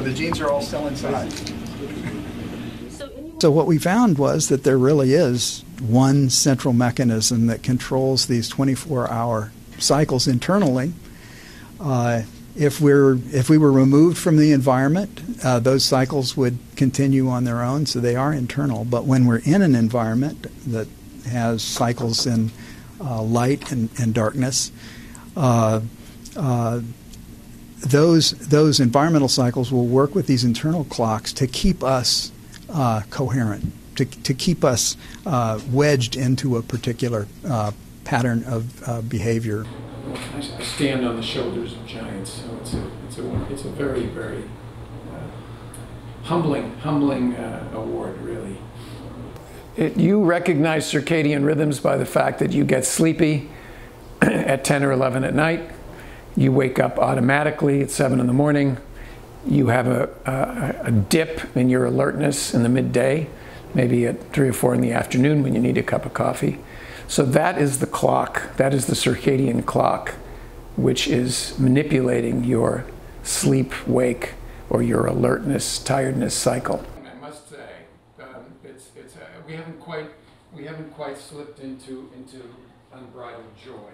the genes are all still inside. So So what we found was that there really is one central mechanism that controls these 24-hour cycles internally. Uh, if we're if we were removed from the environment, uh, those cycles would continue on their own, so they are internal. But when we're in an environment that has cycles in uh, light and, and darkness, uh, uh, those those environmental cycles will work with these internal clocks to keep us uh, coherent, to to keep us uh, wedged into a particular uh, pattern of uh, behavior. I I stand on the shoulders of giants, so it's a, it's a, it's a very, very uh, humbling, humbling uh, award, really. It, you recognize circadian rhythms by the fact that you get sleepy at 10 or 11 at night, you wake up automatically at 7 in the morning, you have a, a, a dip in your alertness in the midday, maybe at 3 or 4 in the afternoon when you need a cup of coffee. So that is the clock, that is the circadian clock, which is manipulating your sleep wake or your alertness tiredness cycle. I must say, um, it's, it's, uh, we haven't quite we haven't quite slipped into into unbridled joy.